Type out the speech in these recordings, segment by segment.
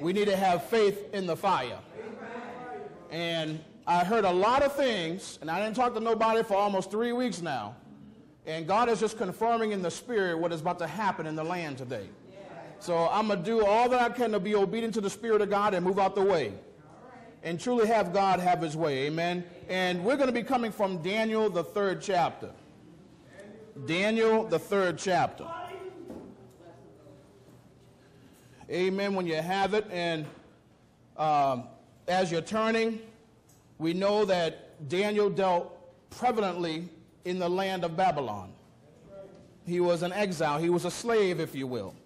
We need to have faith in the fire. And I heard a lot of things, and I didn't talk to nobody for almost three weeks now. And God is just confirming in the spirit what is about to happen in the land today. So I'm going to do all that I can to be obedient to the Spirit of God and move out the way. And truly have God have his way. Amen. And we're going to be coming from Daniel, the third chapter. Daniel, the third chapter. Amen. When you have it, and um, as you're turning, we know that Daniel dealt prevalently in the land of Babylon. He was an exile, he was a slave, if you will.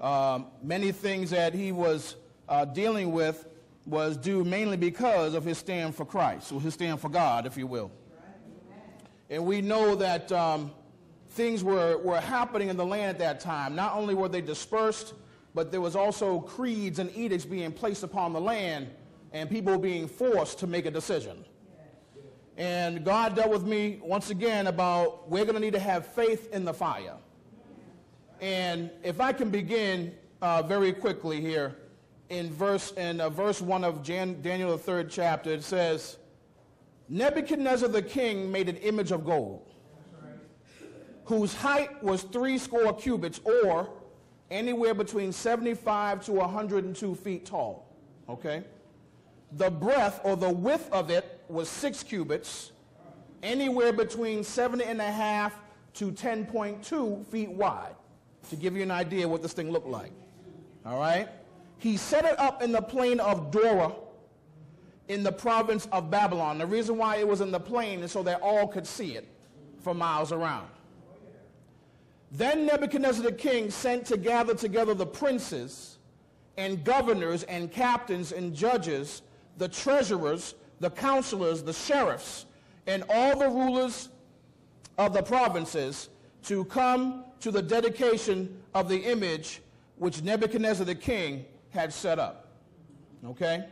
Um, many things that he was uh, dealing with was due mainly because of his stand for Christ, or his stand for God, if you will. And we know that um, things were, were happening in the land at that time. Not only were they dispersed, but there was also creeds and edicts being placed upon the land and people being forced to make a decision. And God dealt with me once again about we're going to need to have faith in the fire. And if I can begin uh, very quickly here in verse in uh, verse one of Jan, Daniel the third chapter, it says, Nebuchadnezzar the king made an image of gold, whose height was three score cubits, or anywhere between 75 to 102 feet tall. Okay? The breadth or the width of it was six cubits, anywhere between seven and a half to 10.2 feet wide, to give you an idea what this thing looked like. All right? He set it up in the plain of Dura in the province of Babylon. The reason why it was in the plain is so that all could see it for miles around. Then Nebuchadnezzar the king sent to gather together the princes and governors and captains and judges, the treasurers, the counselors, the sheriffs, and all the rulers of the provinces to come to the dedication of the image which Nebuchadnezzar the king had set up. Okay?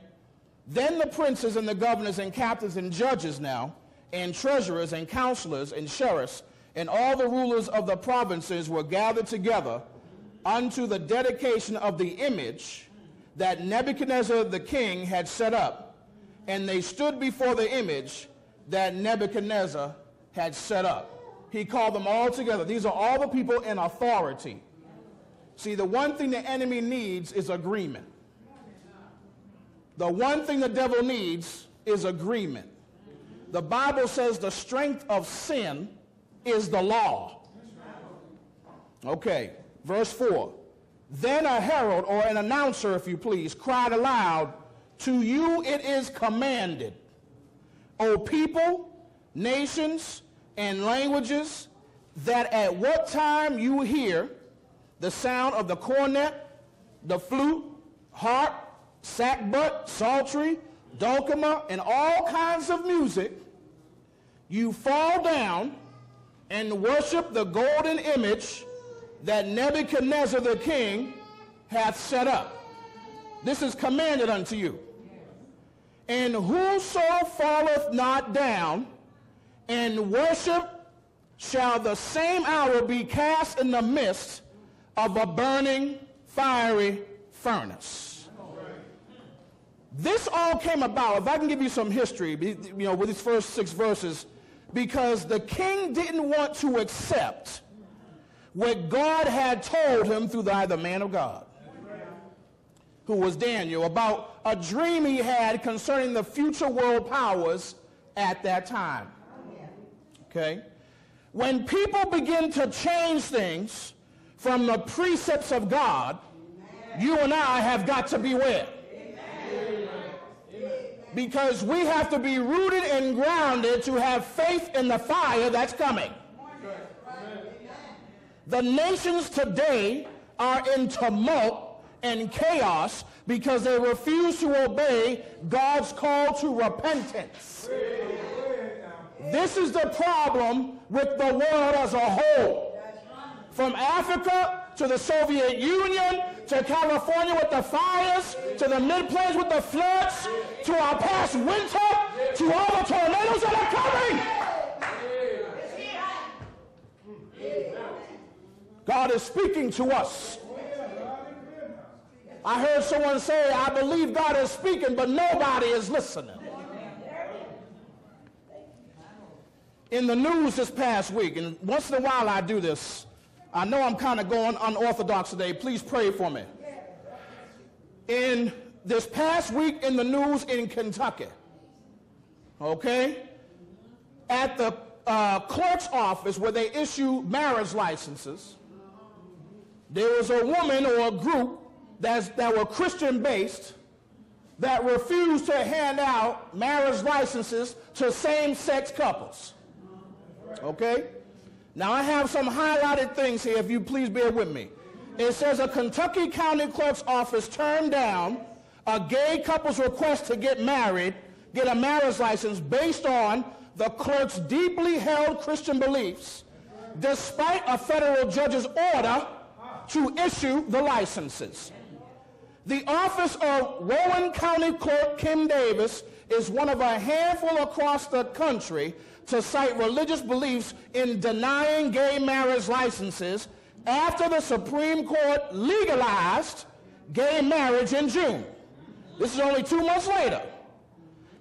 Then the princes and the governors and captains and judges now, and treasurers and counselors and sheriffs, and all the rulers of the provinces were gathered together unto the dedication of the image that Nebuchadnezzar the king had set up. And they stood before the image that Nebuchadnezzar had set up. He called them all together. These are all the people in authority. See, the one thing the enemy needs is agreement. The one thing the devil needs is agreement. The Bible says the strength of sin is the law. Okay, verse 4. Then a herald or an announcer, if you please, cried aloud, To you it is commanded, O people, nations, and languages, that at what time you hear the sound of the cornet, the flute, harp, sackbut, psaltery, dulcimer, and all kinds of music, you fall down and worship the golden image that Nebuchadnezzar the king hath set up. This is commanded unto you. And whoso falleth not down and worship shall the same hour be cast in the midst of a burning fiery furnace. This all came about, if I can give you some history, you know, with these first six verses, because the king didn't want to accept what God had told him through the, man of God, who was Daniel, about a dream he had concerning the future world powers at that time. Okay? When people begin to change things from the precepts of God, you and I have got to beware. Because we have to be rooted and grounded to have faith in the fire that's coming. The nations today are in tumult and chaos because they refuse to obey God's call to repentance. This is the problem with the world as a whole. From Africa to the Soviet Union to California with the fires to the mid-plains with the floods to our past winter to all the tornadoes that are coming. God is speaking to us. I heard someone say, I believe God is speaking, but nobody is listening. In the news this past week, and once in a while I do this, I know I'm kind of going unorthodox today. Please pray for me. In this past week in the news in Kentucky, okay, at the uh, clerk's office where they issue marriage licenses, there was a woman or a group that's, that were Christian based that refused to hand out marriage licenses to same sex couples. Okay? Now I have some highlighted things here, if you please bear with me. It says a Kentucky County Clerk's office turned down a gay couple's request to get married, get a marriage license based on the clerk's deeply held Christian beliefs, despite a federal judge's order to issue the licenses. The office of Rowan County Clerk Kim Davis is one of a handful across the country to cite religious beliefs in denying gay marriage licenses after the Supreme Court legalized gay marriage in June. This is only two months later.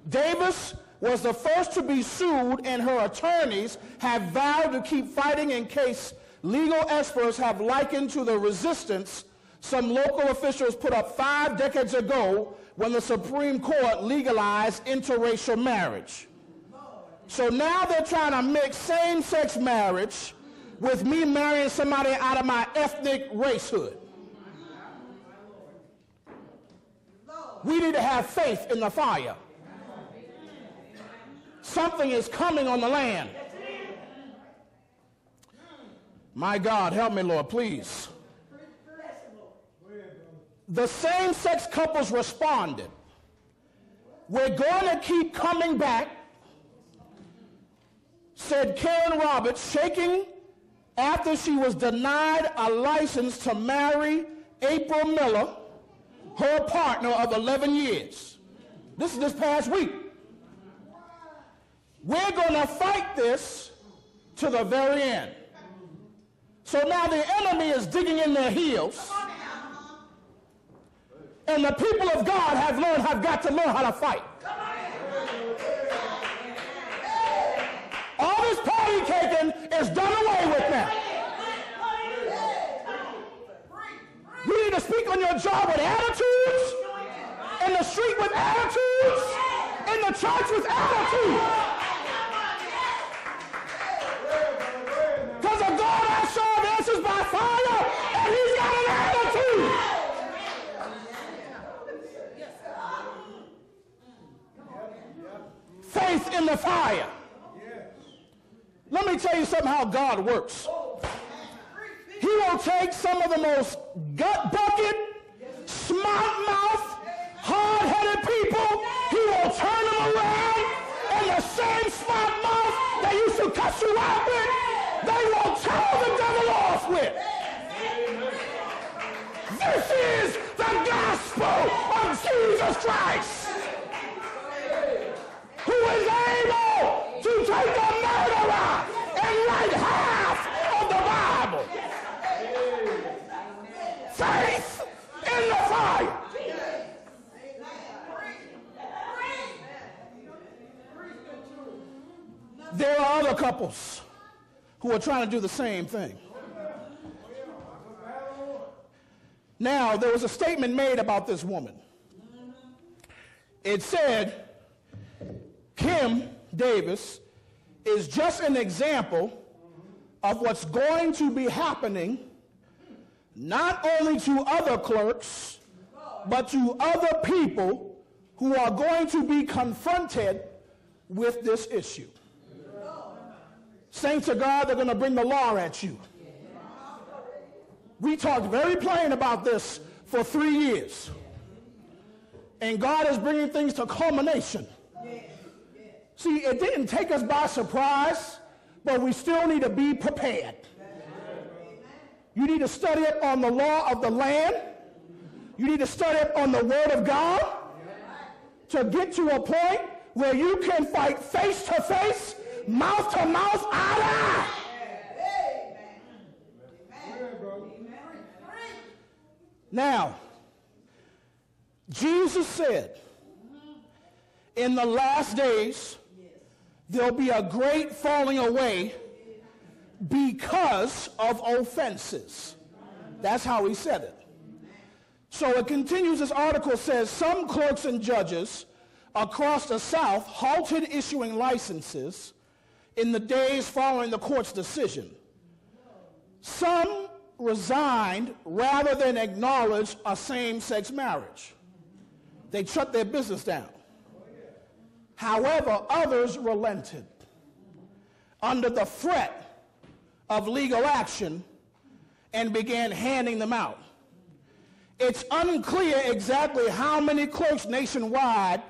Davis was the first to be sued, and her attorneys have vowed to keep fighting in case legal experts have likened to the resistance some local officials put up five decades ago when the Supreme Court legalized interracial marriage. So now they're trying to mix same-sex marriage with me marrying somebody out of my ethnic racehood. We need to have faith in the fire. Something is coming on the land. My God, help me, Lord, please the same sex couples responded, We're going to keep coming back, said Karen Roberts, shaking after she was denied a license to marry April Miller, her partner of 11 years. This is this past week. We're going to fight this to the very end. So now the enemy is digging in their heels and the people of God have learned, have got to learn how to fight. Party taking is done away with now. You need to speak on your job with attitudes, in the street with attitudes, in the church with attitudes. Because the God I serve answers by fire, and he's got an attitude. faith in the fire. Let me tell you something how God works. He will take some of the most gut bucket, smart mouth, hard-headed people. He will turn them around and the same smart mouth that used to cuss you out with, they will tell the devil off with. This is the gospel of Jesus Christ who is able to take murderer half of the Bible. Faith in the fire. There are other couples who are trying to do the same thing. Now, there was a statement made about this woman. It said, Kim Davis is just an example of what's going to be happening not only to other clerks, but to other people who are going to be confronted with this issue. Saints of God, they're going to bring the law at you. We talked very plain about this for three years. And God is bringing things to culmination. See, it didn't take us by surprise, but we still need to be prepared. You need to study it on the law of the land. You need to study it on the word of God to get to a point where you can fight face to face, mouth to mouth, eye to. Now, Jesus said, in the last days, there'll be a great falling away because of offenses. That's how he said it. So it continues, this article says, some clerks and judges across the South halted issuing licenses in the days following the court's decision. Some resigned rather than acknowledge a same-sex marriage. They shut their business down. However, others relented under the threat of legal action and began handing them out. It's unclear exactly how many clerks nationwide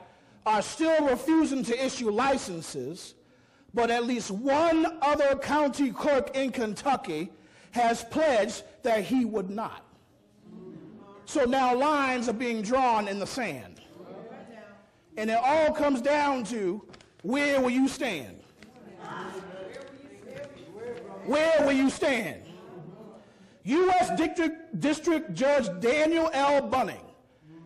are still refusing to issue licenses, but at least one other county clerk in Kentucky has pledged that he would not. So now lines are being drawn in the sand. And it all comes down to where will you stand? Where will you stand? U.S. District, District Judge Daniel L. Bunning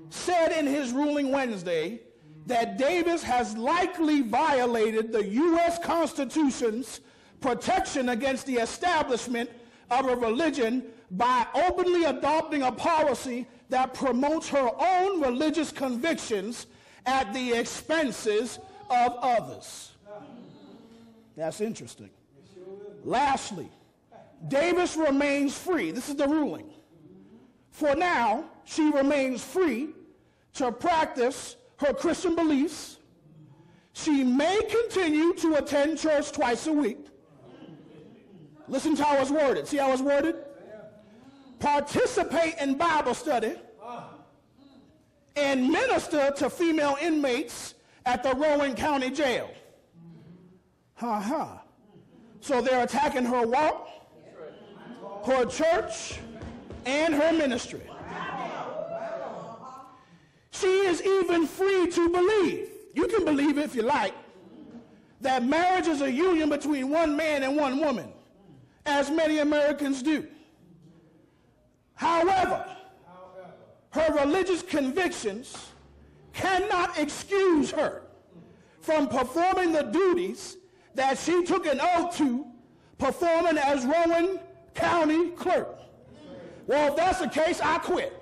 said in his ruling Wednesday that Davis has likely violated the U.S. Constitution's protection against the establishment of a religion by openly adopting a policy that promotes her own religious convictions at the expenses of others. That's interesting. Lastly, Davis remains free. This is the ruling. For now, she remains free to practice her Christian beliefs. She may continue to attend church twice a week. Listen to how it's worded. See how it's worded? Participate in Bible study and minister to female inmates at the Rowan County Jail. Ha ha. So they're attacking her walk, her church, and her ministry. She is even free to believe. You can believe if you like that marriage is a union between one man and one woman, as many Americans do. However, her religious convictions cannot excuse her from performing the duties that she took an oath to performing as Rowan County clerk. Well, if that's the case, I quit.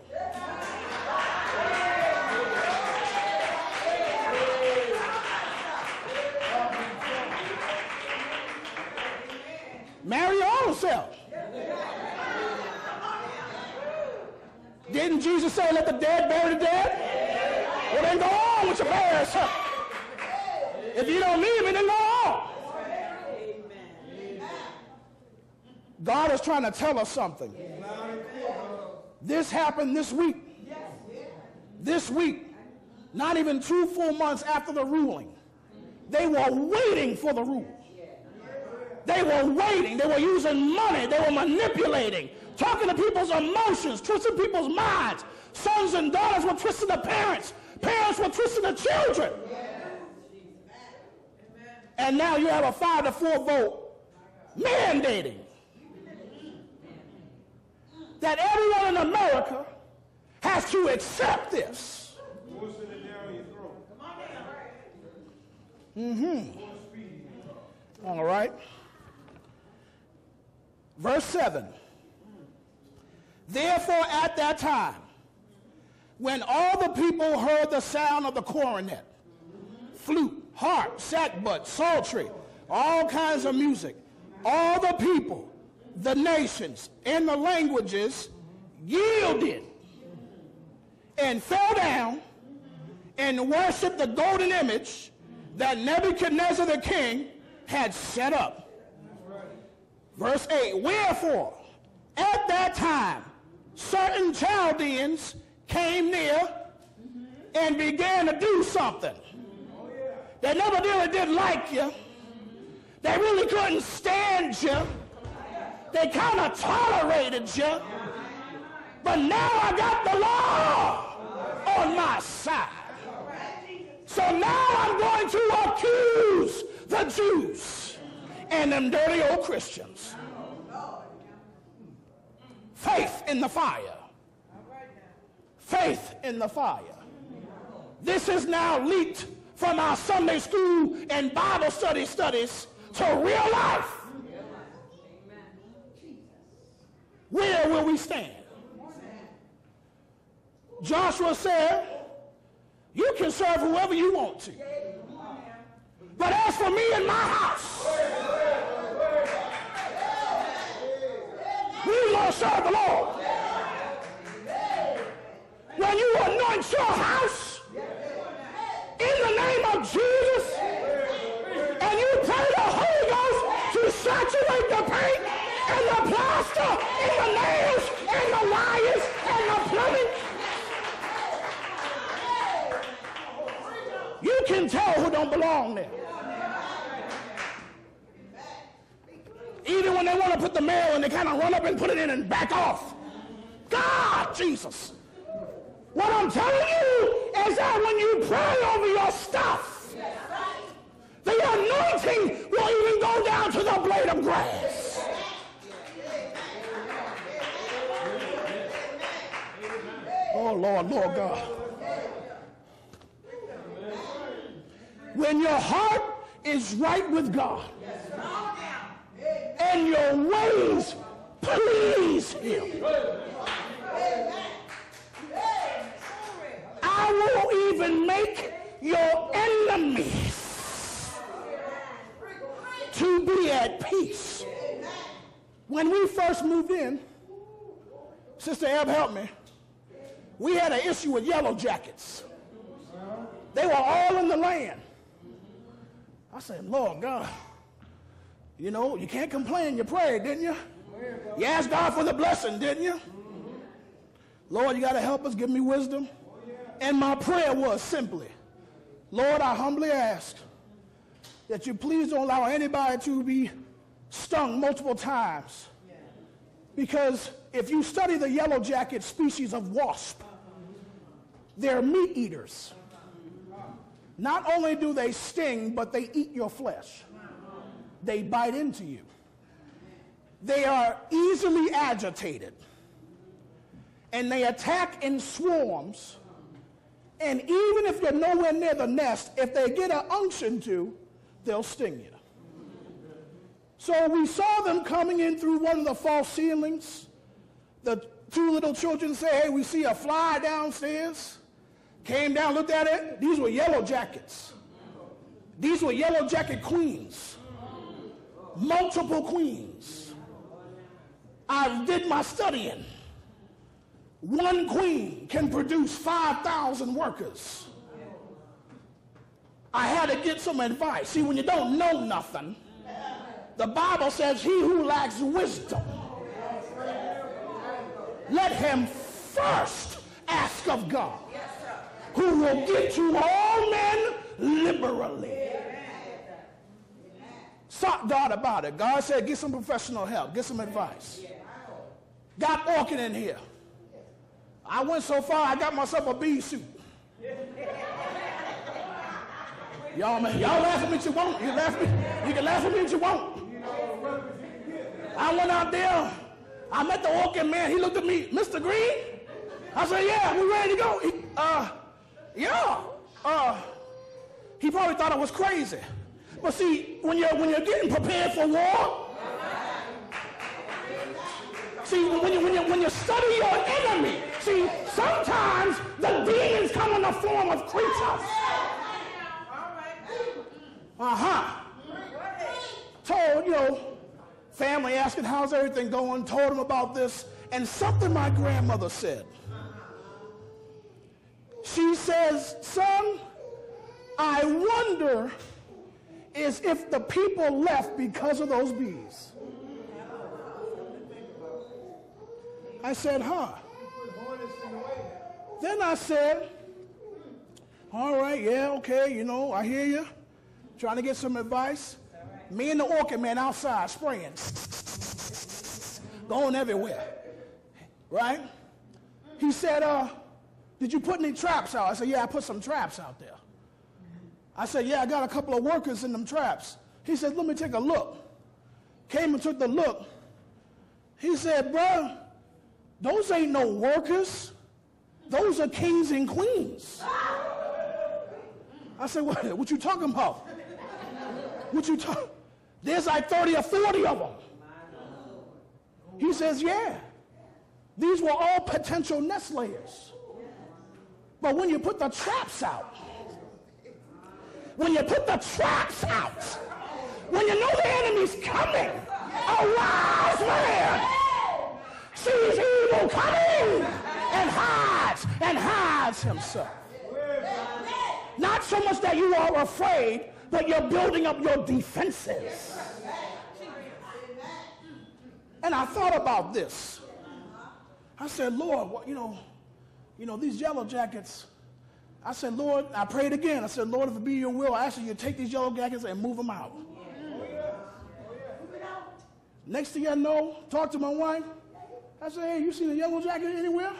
Marry your own Didn't Jesus say, let the dead bury the dead? Well, then go on with your prayers. If you don't need me, then go on. God is trying to tell us something. This happened this week. This week, not even two full months after the ruling, they were waiting for the rule. They were waiting. They were using money. They were manipulating talking to people's emotions, twisting people's minds. Sons and daughters were twisting the parents. Parents were twisting the children. And now you have a five to four vote mandating that everyone in America has to accept this. Mm-hmm. All right. Verse 7. Therefore, at that time, when all the people heard the sound of the cornet, flute, harp, sackbut, psaltery, all kinds of music, all the people, the nations, and the languages yielded and fell down and worshiped the golden image that Nebuchadnezzar the king had set up. Verse 8, wherefore, at that time, certain Chaldeans came near and began to do something. They never really did like you. They really couldn't stand you. They kind of tolerated you. But now I got the law on my side. So now I'm going to accuse the Jews and them dirty old Christians Faith in the fire. Faith in the fire. This is now leaked from our Sunday school and Bible study studies to real life. Where will we stand? Joshua said, You can serve whoever you want to. But as for me and my house, going to serve the Lord. When you anoint your house in the name of Jesus, and you pray the Holy Ghost to saturate the paint and the plaster and the nails and the wires and the plumbing, you can tell who don't belong there. Even when they want to put the mail and they kind of run up and put it in and back off. God, Jesus. What I'm telling you is that when you pray over your stuff, the anointing will even go down to the blade of grass. Oh, Lord, Lord God. When your heart is right with God and your ways please him, I will even make your enemies to be at peace. When we first moved in, Sister Ebb helped me, we had an issue with yellow jackets. They were all in the land. I said, Lord God, you know, you can't complain. You prayed, didn't you? You asked God for the blessing, didn't you? Lord, you got to help us, give me wisdom. And my prayer was simply, Lord, I humbly ask that you please don't allow anybody to be stung multiple times. Because if you study the yellow jacket species of wasp, they're meat eaters. Not only do they sting, but they eat your flesh. They bite into you. They are easily agitated. And they attack in swarms and even if you're nowhere near the nest, if they get an unction to, they'll sting you. So we saw them coming in through one of the false ceilings. The two little children say, hey, we see a fly downstairs. Came down, looked at it. These were yellow jackets. These were yellow jacket queens. Multiple queens. I did my studying. One queen can produce 5,000 workers. I had to get some advice. See, when you don't know nothing, the Bible says, He who lacks wisdom, let him first ask of God, who will give to all men liberally. Sought God about it. God said, Get some professional help, get some advice. Got Orkin in here. I went so far, I got myself a bee suit. Y'all, man, y'all laugh at me if you want. You laugh at me. You can laugh at me if you want. I went out there. I met the Orkin man. He looked at me, Mr. Green. I said, yeah, we ready to go. He, uh, yeah. Uh, he probably thought I was crazy. But see, when you're, when you're getting prepared for war, See, when you, when you, when you study your enemy, see, sometimes the demons come in the form of creatures. Uh-huh. Told, you know, family asking how's everything going, told them about this, and something my grandmother said. She says, son, I wonder is if the people left because of those bees. I said, huh. Then I said, all right, yeah, okay, you know, I hear you. Trying to get some advice. Me and the Orkin man outside spraying. Going everywhere. Right? He said, uh, did you put any traps out? I said, yeah, I put some traps out there. I said, yeah, I got a couple of workers in them traps. He said, let me take a look. Came and took the look. He said, bro, those ain't no workers. Those are kings and queens. I said, what, what you talking about? What you talking? There's like 30 or 40 of them. He says, yeah. These were all potential nest layers. But when you put the traps out, when you put the traps out, when you know the enemy's coming, a wise man sees evil coming and hides and hides himself. Not so much that you are afraid, but you're building up your defenses. And I thought about this. I said, Lord, what, you know, you know, these yellow jackets. I said, Lord, I prayed again. I said, Lord, if it be your will, I ask you to take these yellow jackets and move them out. Next thing I know, talk to my wife. I said, hey, you seen a yellow jacket anywhere?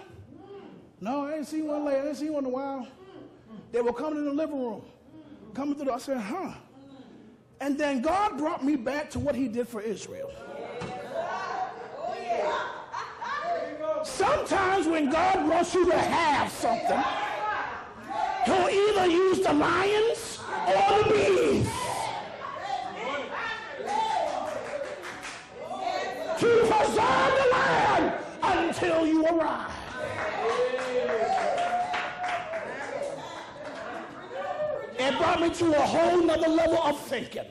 No, I ain't seen one lately. I ain't seen one in a while. They were coming in the living room. Coming through, the, I said, huh. And then God brought me back to what he did for Israel. Sometimes when God wants you to have something, he'll either use the lions or the bees. To preserve the land until you arrive. It brought me to a whole nother level of thinking.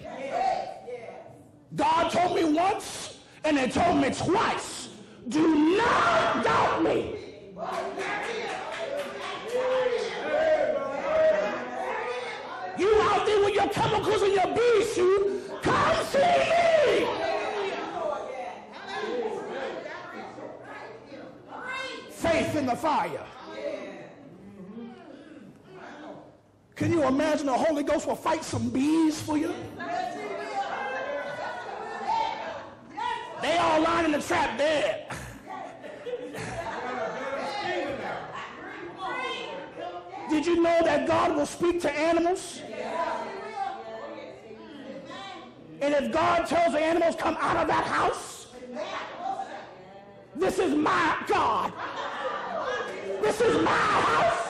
God told me once, and he told me twice, do not doubt me. You out there with your chemicals and your bee suit, come see me. Faith in the fire. Can you imagine the Holy Ghost will fight some bees for you? They all lying in the trap dead. Did you know that God will speak to animals? And if God tells the animals, come out of that house, this is my God. This is my house.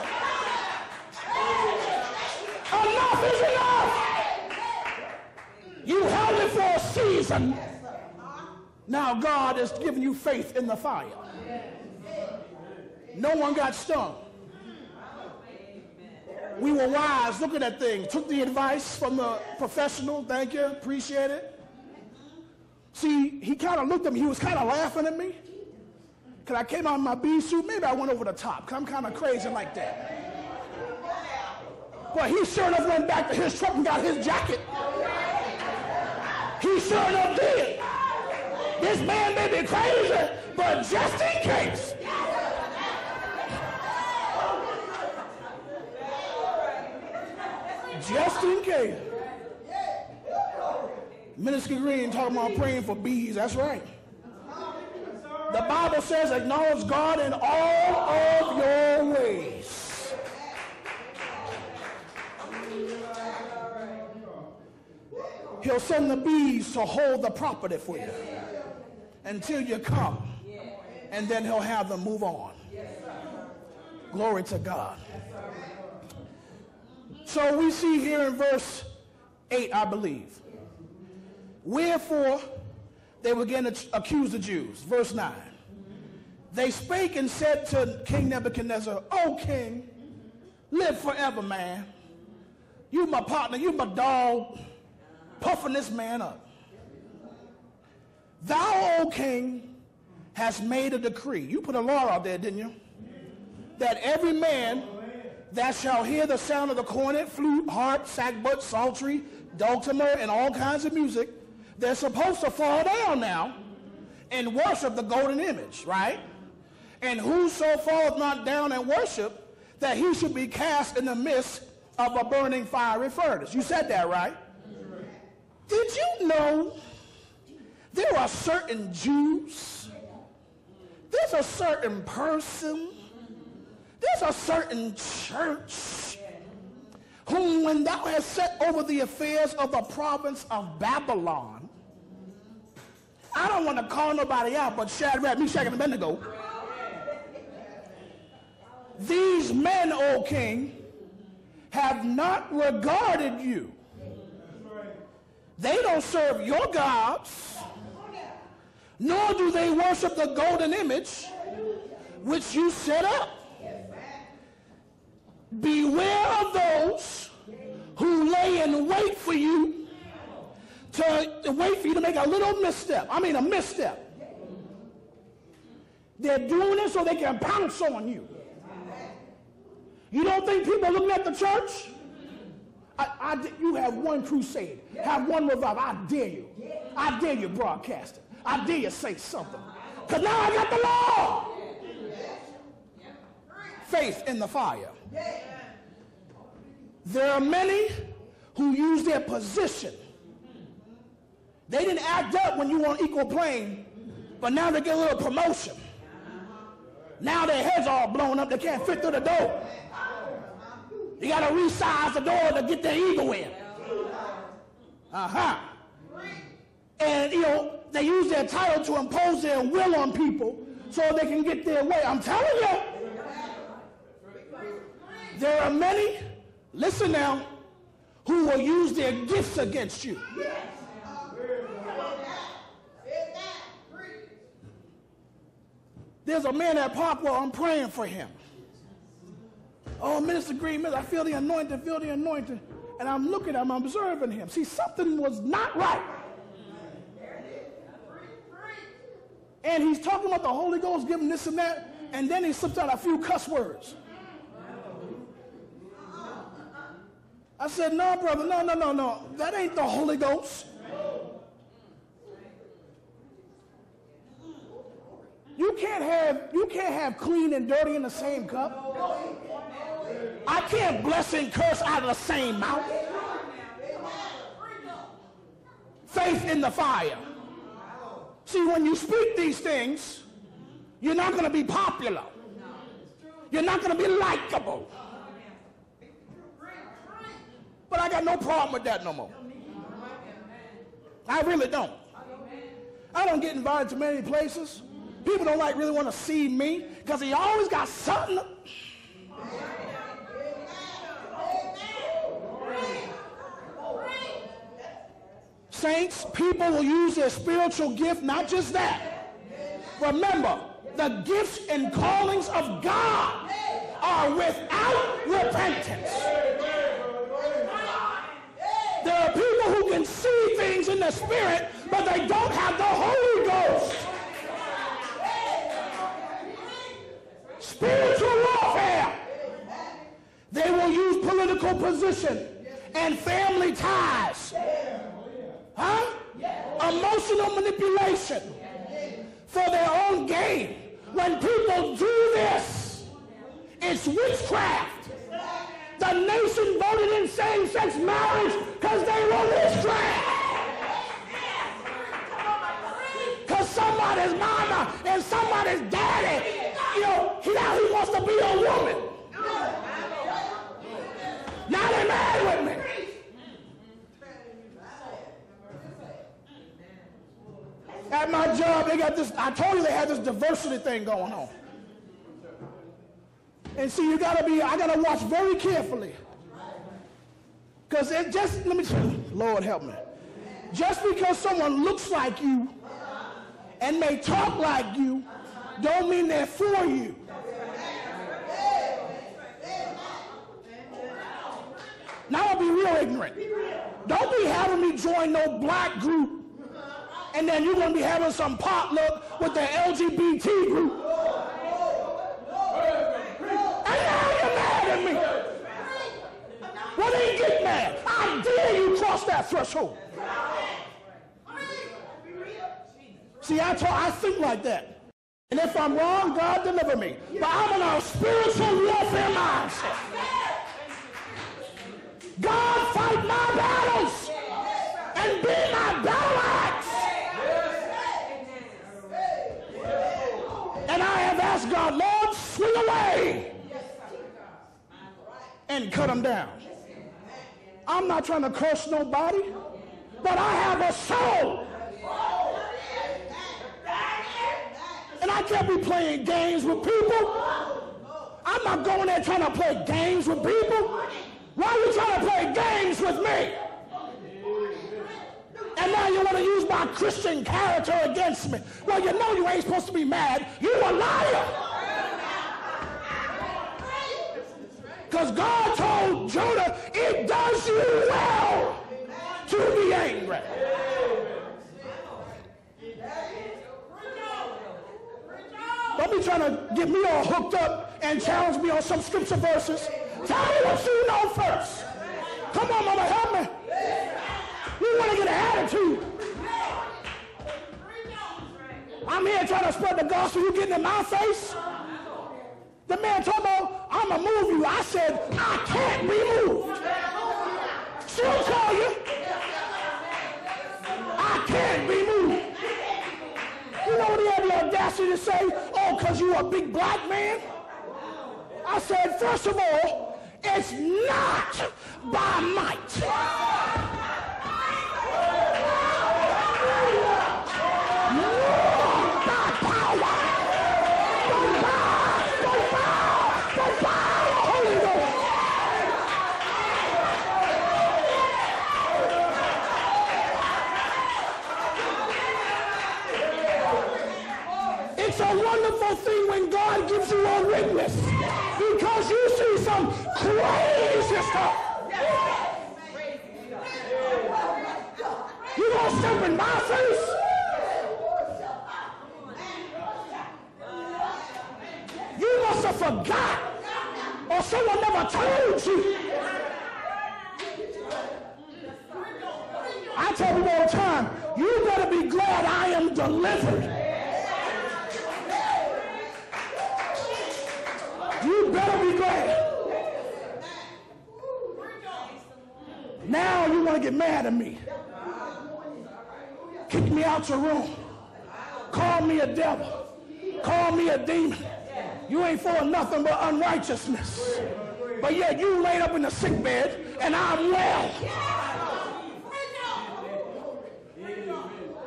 Enough is enough. You held it for a season. Now God is giving you faith in the fire. No one got stung. We were wise looking at things. Took the advice from the professional. Thank you. Appreciate it. See, he kind of looked at me. He was kind of laughing at me. Because I came out in my bee suit. Maybe I went over the top. Because I'm kind of crazy like that. But he sure enough went back to his truck and got his jacket. He sure enough did. This man may be crazy, but just in case. Just in case. Minister Green talking about praying for bees. That's right. The Bible says acknowledge God in all of your ways. He'll send the bees to hold the property for you until you come. And then he'll have them move on. Glory to God. So we see here in verse 8, I believe. Wherefore they began to accuse the Jews. Verse 9. They spake and said to King Nebuchadnezzar, O king, live forever, man. You my partner, you my dog, puffing this man up. Thou, O king, hast made a decree. You put a law out there, didn't you? That every man that shall hear the sound of the cornet, flute, harp, sackbut, psaltery, dulcimer, and all kinds of music, they're supposed to fall down now and worship the golden image, right? And whoso falleth not down and worship, that he should be cast in the midst of a burning fiery furnace. You said that, right? Did you know there are certain Jews, there's a certain person, there's a certain church whom when thou hast set over the affairs of the province of Babylon, I don't want to call nobody out, but Shadrach, Meshach, and Abednego, these men, O king, have not regarded you. They don't serve your gods, nor do they worship the golden image which you set up. Beware of those who lay in wait for you to wait for you to make a little misstep. I mean, a misstep. They're doing it so they can pounce on you. You don't think people are looking at the church? I, I, you have one crusade, have one revival. I dare you. I dare you broadcast it. I dare you say something. Because now I got the law. Faith in the fire. There are many who use their position. They didn't act up when you were on equal plane, but now they get a little promotion. Now their heads all blown up. They can't fit through the door. You got to resize the door to get their ego in. Uh-huh. And, you know, they use their title to impose their will on people so they can get their way. I'm telling you. There are many, listen now, who will use their gifts against you. There's a man at Parkwell, I'm praying for him. Oh, Minister Green, I feel the anointing, feel the anointing. And I'm looking I'm observing him. See, something was not right. And he's talking about the Holy Ghost, giving this and that, and then he slips out a few cuss words. I said, no, brother, no, no, no, no. That ain't the Holy Ghost. You can't have you can't have clean and dirty in the same cup. I can't bless and curse out of the same mouth. Faith in the fire. See, when you speak these things, you're not going to be popular. You're not going to be likable. But I got no problem with that no more. I really don't. I don't get invited to many places. People don't like really want to see me because he always got something. Saints, people will use their spiritual gift, not just that. Remember, the gifts and callings of God are without repentance. There are people who can see things in the spirit, but they don't have the Holy Ghost. Spiritual warfare. They will use political position and family ties Huh? Emotional manipulation for their own gain. When people do this, it's witchcraft. The nation voted in same-sex marriage because they were witchcraft. Because somebody's mama and somebody's daddy, you know, now he wants to be a woman. Now they're mad with me. At my job, they got this, I told you they had this diversity thing going on. And see, you gotta be, I gotta watch very carefully. Because it just, let me tell you, Lord help me. Just because someone looks like you and may talk like you, don't mean they're for you. Now I'll be real ignorant. Don't be having me join no black group and then you're going to be having some potluck with the LGBT group. And now you're mad at me. Well, then get mad. I dare that threshold. See, I, talk, I think like that. And if I'm wrong, God deliver me. But I'm in a spiritual warfare mindset. God fight my battles and be my battle axe. And I have asked God, Lord, swing away and cut them down. I'm not trying to curse nobody, but I have a soul. And I can't be playing games with people. I'm not going there trying to play games with people. Why are you trying to play games with me? And now you want to use my Christian character against me. Well, you know you ain't supposed to be mad. You a liar. Because God told Jonah, it does you well to be angry. Don't be trying to get me all hooked up and challenge me on some scripture verses. Tell me what you know first. Come on, mama, help me. You want to get an attitude. I'm here trying to spread the gospel. You getting in my face? The man told me, I'm going to move you. I said, I can't be moved. She'll tell you. I can't be moved. You know what he had the audacity to say? Oh, because you're a big black man? I said, first of all, it's not by might. It's a wonderful thing when God because you see some crazy stuff. You gonna step in my face? You must have forgot or someone never told you. I tell people all the time, you better be glad I am delivered. Now you want to get mad at me. Kick me out your room. Call me a devil. Call me a demon. You ain't for nothing but unrighteousness. But yet you laid up in the sick bed and I'm well.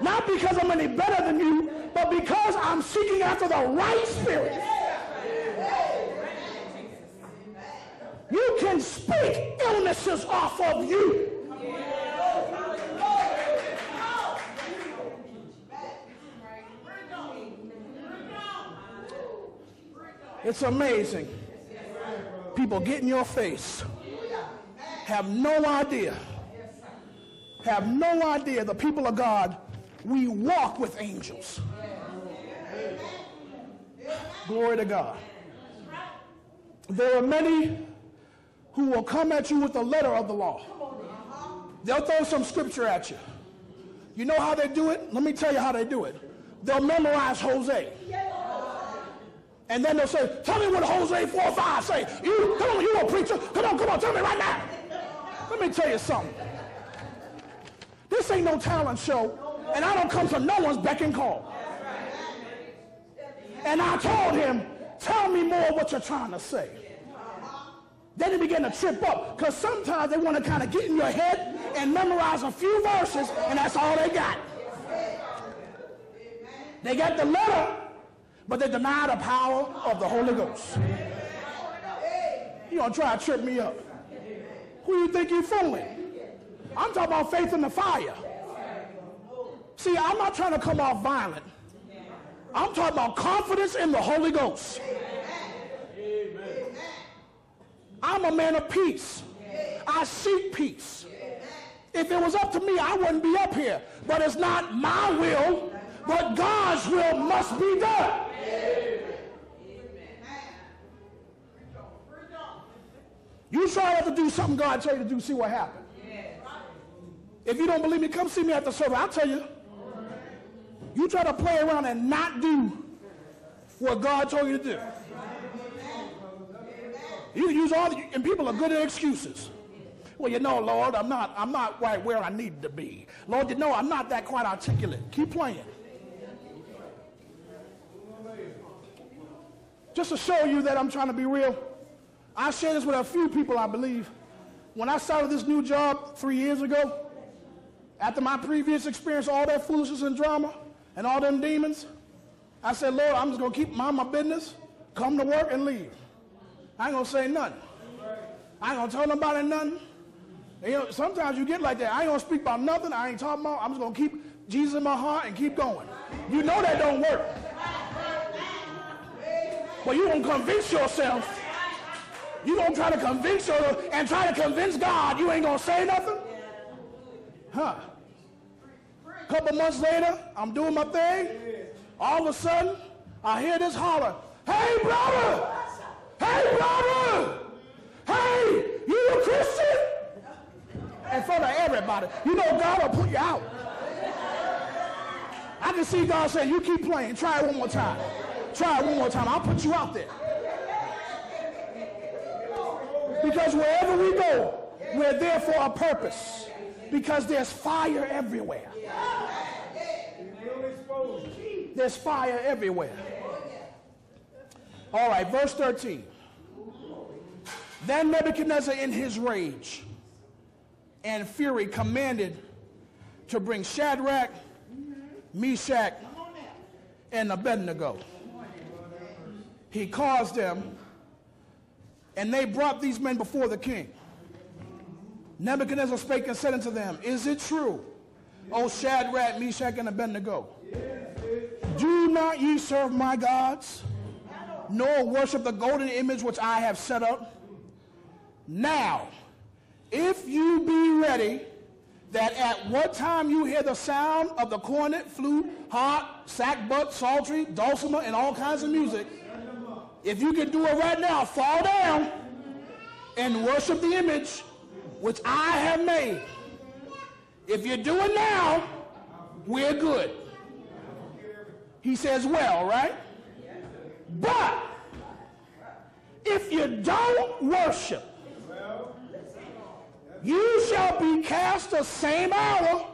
Not because I'm any better than you, but because I'm seeking after the right spirit. You can speak illnesses off of you. It's amazing. People get in your face, have no idea, have no idea the people of God, we walk with angels. Glory to God. There are many who will come at you with the letter of the law. They'll throw some scripture at you. You know how they do it? Let me tell you how they do it. They'll memorize Hosea. And then they'll say, tell me what Hosea 4 5 say. You, come on, you a preacher. Come on, come on, tell me right now. Let me tell you something. This ain't no talent show, and I don't come to no one's beck and call. And I told him, tell me more what you're trying to say. Then he began to trip up because sometimes they want to kind of get in your head and memorize a few verses, and that's all they got. They got the letter, but they deny the power of the Holy Ghost. You gonna try to trip me up? Who you think you fooling? I'm talking about faith in the fire. See, I'm not trying to come off violent. I'm talking about confidence in the Holy Ghost. I'm a man of peace. I seek peace. If it was up to me, I wouldn't be up here. But it's not my will, but God's will must be done. You try to do something God tell you to do, see what happens. If you don't believe me, come see me at the service. I'll tell you. You try to play around and not do what God told you to do. You use all the, and people are good at excuses. Well, you know, Lord, I'm not, I'm not right where I need to be. Lord, you know, I'm not that quite articulate. Keep playing. Just to show you that I'm trying to be real, I share this with a few people, I believe. When I started this new job three years ago, after my previous experience, all that foolishness and drama and all them demons, I said, Lord, I'm just going to keep mind my business, come to work and leave. I ain't to say nothing. I ain't to tell nobody nothing. You know, sometimes you get like that. I ain't to speak about nothing. I ain't talking about. I'm just to keep Jesus in my heart and keep going. You know that don't work. But you gonna convince yourself. You gonna try to convince yourself and try to convince God you ain't gonna say nothing? Huh. Couple months later, I'm doing my thing. All of a sudden, I hear this holler. Hey, brother! Hey, brother! Hey, you a Christian? In front of everybody. You know God will put you out. I can see God saying, you keep playing. Try it one more time. Try it one more time. I'll put you out there. Because wherever we go, we're there for a purpose. Because there's fire everywhere. There's fire everywhere. All right, verse 13. Then Nebuchadnezzar, in his rage and fury, commanded to bring Shadrach, Meshach, and Abednego. He caused them, and they brought these men before the king. Nebuchadnezzar spake and said unto them, Is it true, O Shadrach, Meshach, and Abednego? Do not ye serve my gods, nor worship the golden image which I have set up? Now, if you be ready, that at what time you hear the sound of the cornet, flute, harp, sackbut, psaltery, dulcimer, and all kinds of music, if you can do it right now, fall down and worship the image which I have made. If you do it now, we're good. He says, well, right? But if you don't worship, you shall be cast the same hour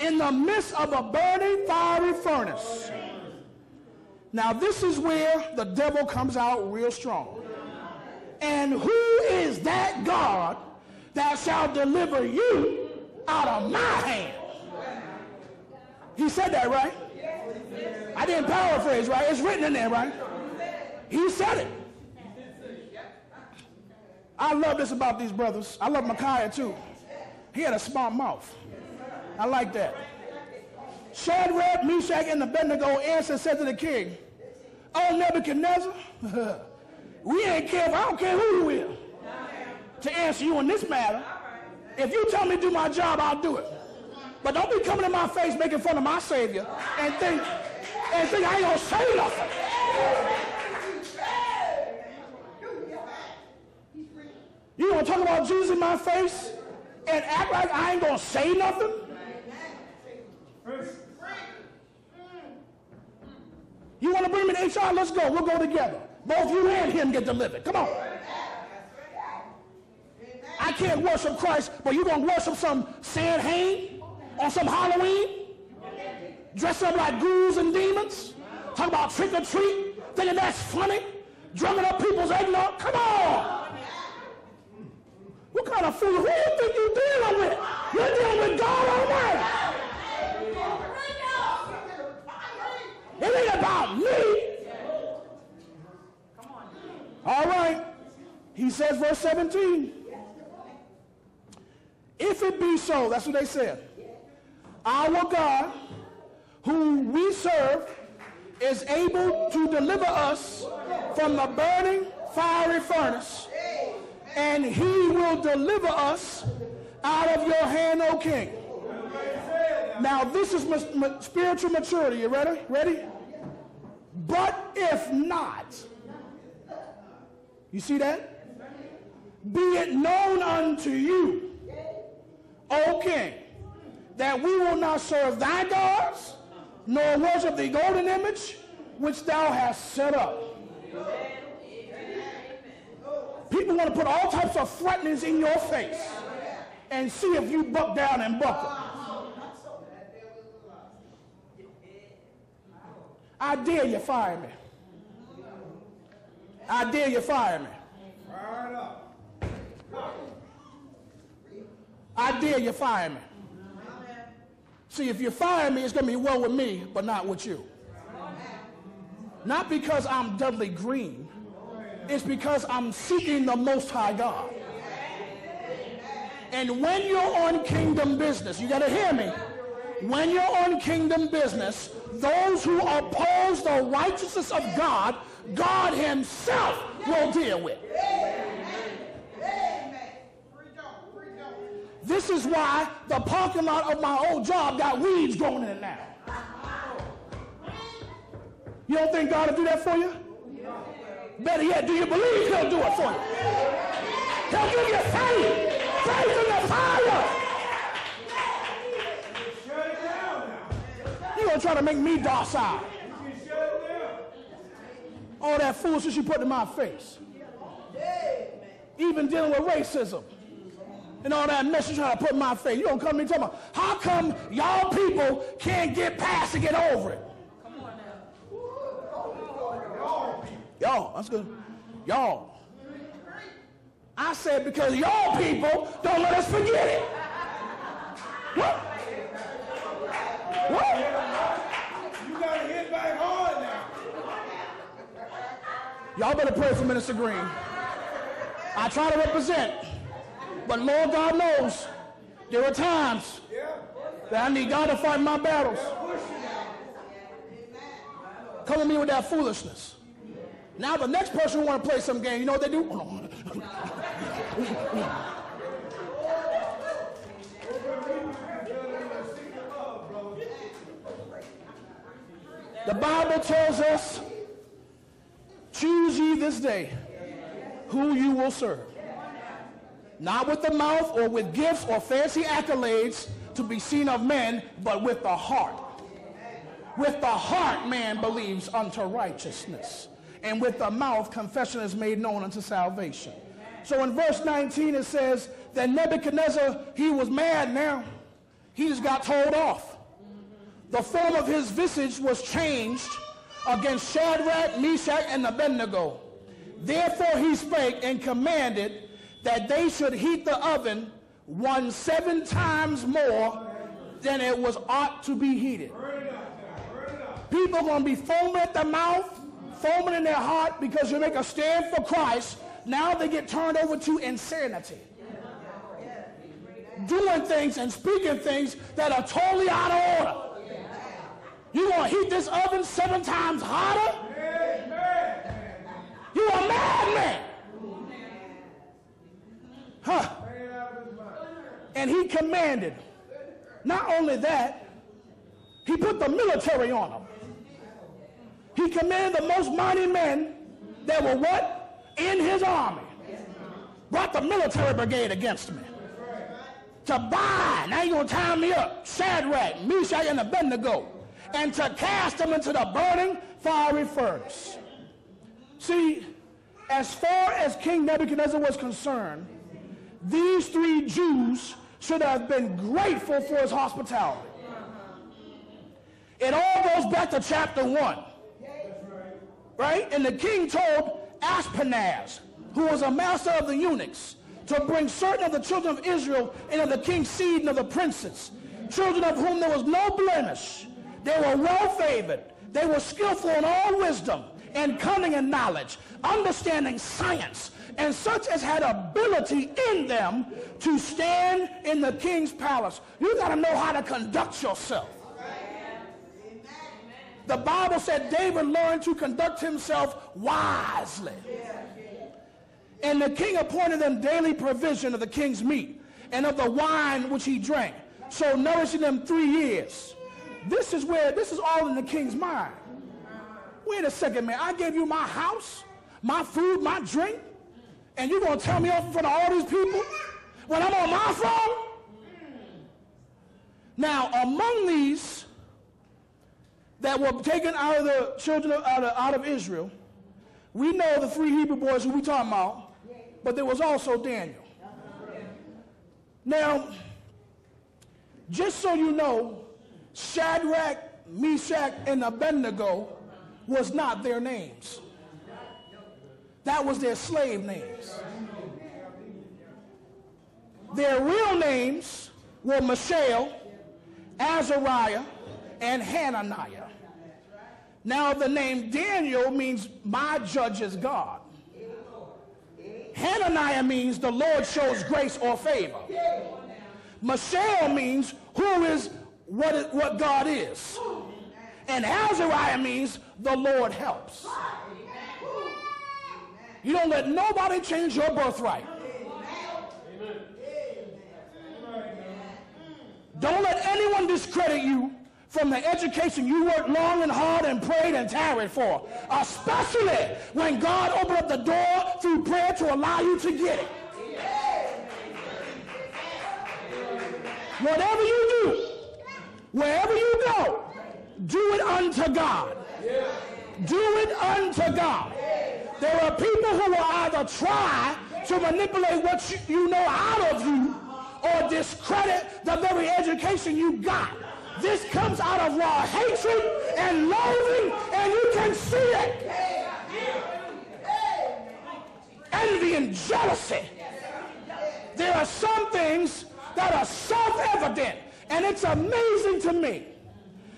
in the midst of a burning fiery furnace. Now, this is where the devil comes out real strong. And who is that God that shall deliver you out of my hand? He said that, right? I didn't paraphrase, right? It's written in there, right? He said it. I love this about these brothers. I love Micaiah too. He had a smart mouth. I like that. Shadrach, Meshach, and Abednego answered said to the king, Oh, Nebuchadnezzar, we ain't careful. I don't care who you is to answer you in this matter. If you tell me to do my job, I'll do it. But don't be coming in my face making fun of my Savior and think, and think I ain't gonna say nothing. You gonna talk about Jesus in my face and act like I ain't gonna say nothing? You want to bring me to HR? Let's go. We'll go together. Both you and him get delivered. Come on. I can't worship Christ, but you to worship some Samhain on some Halloween? Dress up like ghouls and demons? Talk about trick or treat? Thinking that's funny? Drumming up people's eggnog? Come on. What kind of fool? Who do you think you're dealing with? You're dealing with God Almighty. It ain't about me. All right. He says, verse 17. If it be so, that's what they said. Our God, who we serve, is able to deliver us from the burning fiery furnace, and he will deliver us out of your hand, O king. Now, this is spiritual maturity. You ready? Ready? But if not, you see that? Be it known unto you, O king, that we will not serve thy gods, nor worship the golden image which thou hast set up. People want to put all types of threatenings in your face and see if you buck down and buckle. I dare you fire me. I dare you fire me. I dare you fire me. See, if you fire me, it's going to be well with me, but not with you. Not because I'm Dudley Green. It's because I'm seeking the Most High God. And when you're on kingdom business, you got to hear me. when you're on kingdom business, those who oppose the righteousness of God, God himself will deal with. This is why the parking lot of my old job got weeds growing in it now. You don't think God will do that for you? Better yet, do you believe he'll do it for you? He'll give you faith. Faith in the fire. You're going to try to make me docile. All that foolishness you put in my face. Even dealing with racism and all that mess you trying to put in my face. You don't come to me talking how come y'all people can't get past and get over it? Y'all, that's good. Y'all. I said because y'all people don't let us forget it. What? What? You gotta hit back hard now. Y'all better pray for Minister Green. I try to represent, but Lord God knows there are times that I need God to fight my battles. Come to me with that foolishness. Now the next person who want to play some game, you know what they do? The Bible tells us, choose ye this day who you will serve. Not with the mouth or with gifts or fancy accolades to be seen of men, but with the heart. With the heart man believes unto righteousness. And with the mouth confession is made known unto salvation. So in verse 19 it says that Nebuchadnezzar, he was mad now. He just got told off. The form of his visage was changed against Shadrach, Meshach, and Abednego. Therefore he spake and commanded that they should heat the oven one seven times more than it was ought to be heated. People to be foaming at the mouth, foaming in their heart because you make a stand for Christ. Now they get turned over to insanity. Doing things and speaking things that are totally out of order. You going to heat this oven seven times hotter? You a madman. Huh. And he commanded. Not only that, he put the military on them. He commanded the most mighty men that were what? In his army. Brought the military brigade against me. To buy, now you're going to tie me up, Shadrach, Meshach, and Abednego, and to cast them into the burning fiery furnace. See, as far as King Nebuchadnezzar was concerned, these three Jews should have been grateful for his hospitality. It all goes back to chapter 1. Right? And the king told Ashpenaz, who was a master of the eunuchs, to bring certain of the children of Israel and of the king's seed and of the princes, children of whom there was no blemish. They were well favored. They were skillful in all wisdom and cunning in knowledge, understanding science, and such as had ability in them to stand in the king's palace. You got to know how to conduct yourself. The Bible said David learned to conduct himself wisely. And the king appointed them daily provision of the king's meat and of the wine which he drank, so nourishing them three years. This is where, this is all in the king's mind. Wait a second, man. I gave you my house, my food, my drink, and you're going to tell me off in front of all these people when I'm on my phone? Now, among these that were taken out of the children of, out, of, out of Israel, we know the three Hebrew boys who we talking about, but there was also Daniel. Now, just so you know, Shadrach, Meshach, and Abednego was not their names. That was their slave names. Their real names were Mishael, Azariah, and Hananiah. Now the name Daniel means my judge is God. Hananiah means the Lord shows grace or favor. Mishael means who is what, it, what God is. And Azariah means the Lord helps. You don't let nobody change your birthright. Don't let anyone discredit you from the education you worked long and hard and prayed and tarried for, especially when God opened up the door through prayer to allow you to get it. Whatever you do, wherever you go, do it unto God. Do it unto God. There are people who will either try to manipulate what you, know out of you or discredit the very education you got. This comes out of raw hatred and loathing, and you can see it. Envy and jealousy. There are some things that are self-evident, and it's amazing to me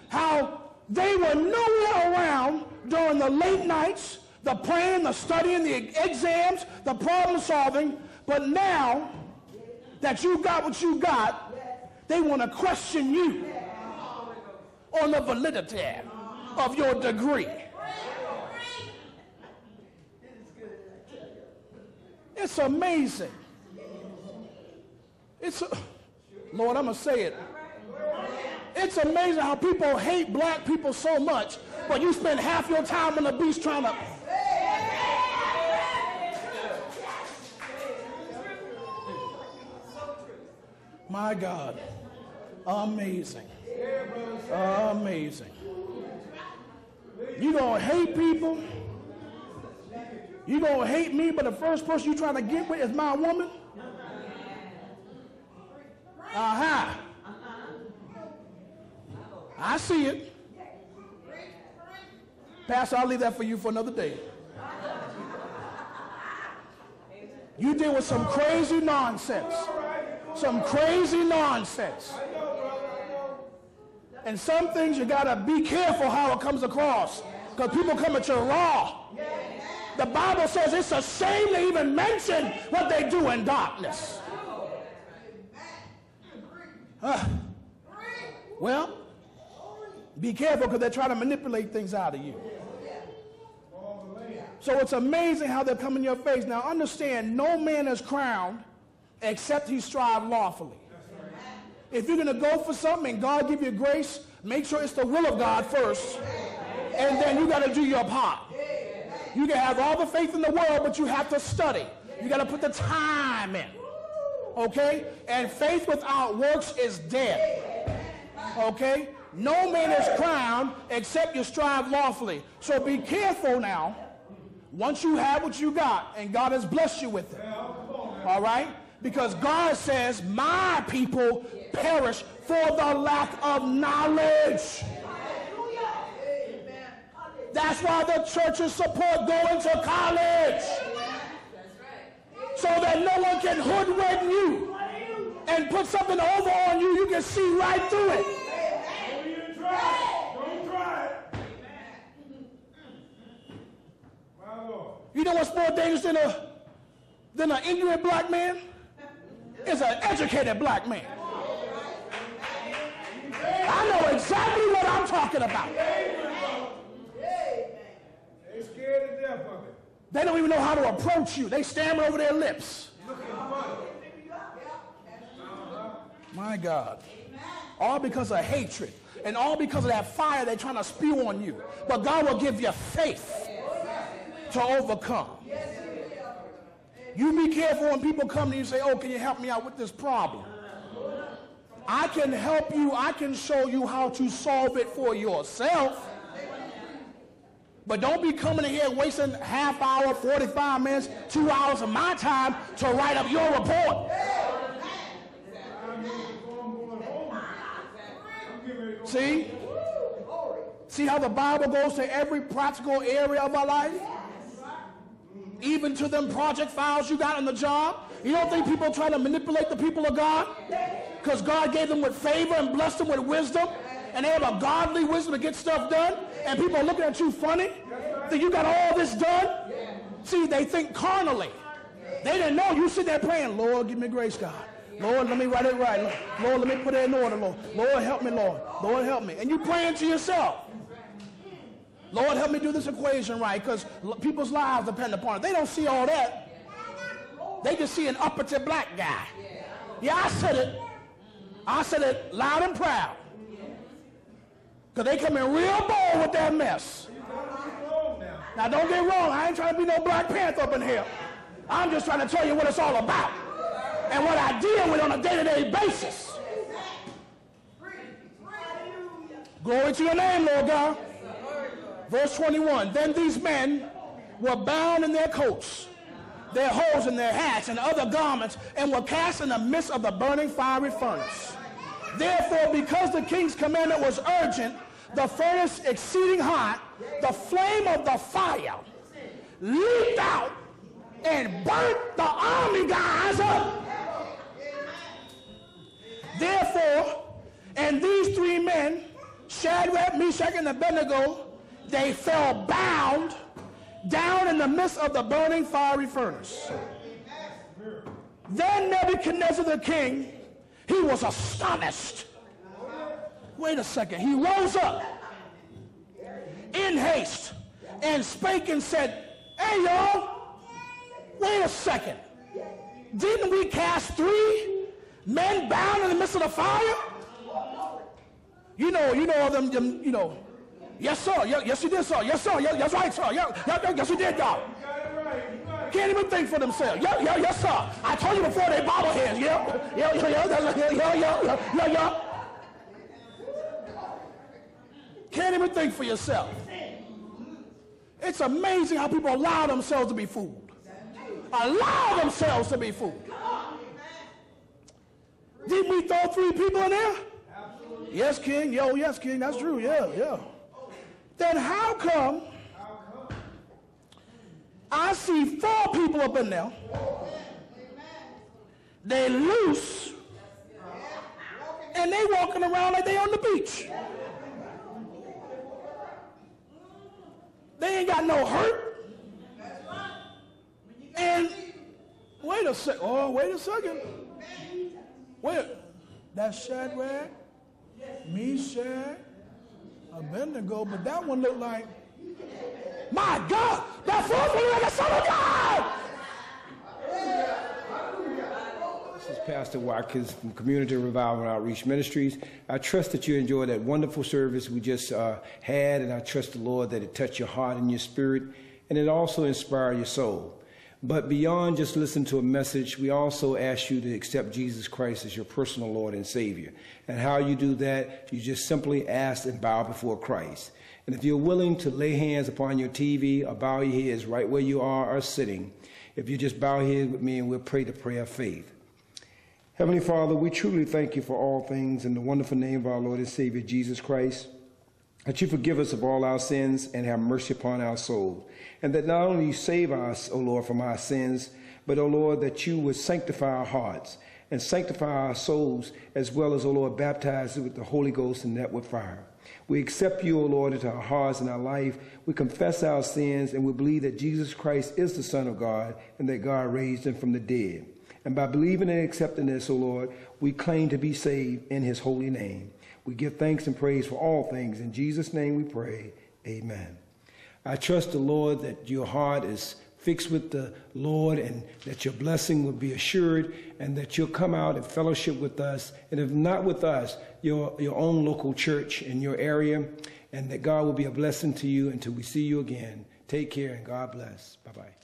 how they were nowhere around during the late nights, the praying, the studying, the exams, the problem solving, but now that you got what you got, they want to question you on the validity of your degree. It's amazing. It's, a, Lord, I'm going to say it. It's amazing how people hate black people so much, but you spend half your time on the beach trying to. My God. Amazing. Amazing. You gonna hate people. You gonna hate me, but the first person you trying to get with is my woman. Aha. Uh-huh. I see it. Pastor, I'll leave that for you for another day. You deal with some crazy nonsense. Some crazy nonsense. And some things you got to be careful how it comes across because people come at you raw. The Bible says it's a shame to even mention what they do in darkness. Uh, well, be careful because they're trying to manipulate things out of you. So it's amazing how they come in your face. Now understand, no man is crowned except he strive lawfully. If you're going to go for something and God give you grace, make sure it's the will of God first. And then you got to do your part. You can have all the faith in the world, but you have to study. You got to put the time in. Okay? And faith without works is dead. Okay? No man is crowned except you strive lawfully. So be careful now. Once you have what you got and God has blessed you with it. All right? Because God says, my people perish for the lack of knowledge. That's why the churches support going to college. So that no one can hoodwink you and put something over on you. You can see right through it. You know what's more dangerous than a than an ignorant black man? It's an educated black man. I know exactly what I'm talking about. They scared to death of it. They don't even know how to approach you. They stammer over their lips. Uh-huh. My God. All because of hatred. And all because of that fire they're trying to spew on you. But God will give you faith to overcome. You be careful when people come to you and say, oh, can you help me out with this problem? I can help you. I can show you how to solve it for yourself. But don't be coming in here wasting half hour, 45 minutes, two hours of my time to write up your report. See? See how the Bible goes to every practical area of our life? Even to them project files you got on the job? You don't think people try to manipulate the people of God? Because God gave them with favor and blessed them with wisdom? And they have a godly wisdom to get stuff done? And people are looking at you funny? That you got all this done? See, they think carnally. They didn't know. You sit there praying, Lord, give me grace, God. Lord, let me write it right. Lord, let me put it in order, Lord. Lord, help me, Lord. Lord, help me. And you praying to yourself. Lord, help me do this equation right because people's lives depend upon it. They don't see all that. They just see an uppity black guy. Yeah, I said it. I said it loud and proud. Because they come in real bold with their mess. Now, don't get wrong. I ain't trying to be no Black Panther up in here. I'm just trying to tell you what it's all about and what I deal with on a day-to-day basis. Glory to your name, Lord God. Verse 21, Then these men were bound in their coats, their hose in their hats, and other garments, and were cast in the midst of the burning fiery furnace. Therefore, because the king's commandment was urgent, the furnace exceeding hot, the flame of the fire leaped out and burnt the army guys up. Therefore, and these three men, Shadrach, Meshach, and Abednego, they fell bound down in the midst of the burning fiery furnace. Then Nebuchadnezzar the king, he was astonished. Wait a second. He rose up in haste and spake and said, Hey, y'all, wait a second. Didn't we cast three men bound in the midst of the fire? You know, you know them, them you know, Yes, sir. Yes, you did, sir. Yes, sir. Yes, that's right, sir. Yeah, yes, you did, y'all. Can't even think for themselves. Yeah, yeah, yes, sir. I told you before they bobbleheads. Yeah, yeah, yeah, yeah, yeah, yeah, yeah, yeah, yeah. Can't even think for yourself. It's amazing how people allow themselves to be fooled. Allow themselves to be fooled. Didn't we throw three people in there? Yes, King. Yo, yes, King. That's true. Yeah, yeah then how come I see four people up in there? They loose and they walking around like they on the beach. They ain't got no hurt. And wait a sec. Oh, wait a second. Wait. That's Shadrach, Meshach, Abednego, but that one looked like, my God, that fourth one like a son of God. This is Pastor Watkins from Community Revival and Outreach Ministries. I trust that you enjoyed that wonderful service we just uh, had, and I trust the Lord that it touched your heart and your spirit, and it also inspired your soul. But beyond just listening to a message, we also ask you to accept Jesus Christ as your personal Lord and Savior. And how you do that, you just simply ask and bow before Christ. And if you're willing to lay hands upon your TV or bow your heads right where you are or sitting, if you just bow your with me and we'll pray the prayer of faith. Heavenly Father, we truly thank you for all things in the wonderful name of our Lord and Savior Jesus Christ that you forgive us of all our sins and have mercy upon our soul. And that not only you save us, O Lord, from our sins, but, O Lord, that you would sanctify our hearts and sanctify our souls, as well as, O Lord, baptize it with the Holy Ghost and that with fire. We accept you, O Lord, into our hearts and our life. We confess our sins and we believe that Jesus Christ is the Son of God and that God raised him from the dead. And by believing and accepting this, O Lord, we claim to be saved in his holy name. We give thanks and praise for all things. In Jesus' name we pray. Amen. I trust the Lord that your heart is fixed with the Lord and that your blessing will be assured and that you'll come out and fellowship with us. And if not with us, your, your own local church in your area, and that God will be a blessing to you until we see you again. Take care and God bless. Bye bye.